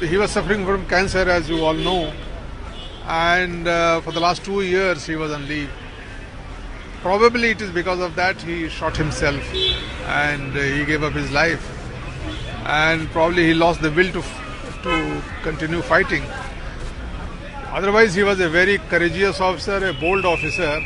he was suffering from cancer, as you all know, and uh, for the last two years he was on leave. Probably it is because of that he shot himself and uh, he gave up his life, and probably he lost the will to to continue fighting. Otherwise, he was a very courageous officer, a bold officer.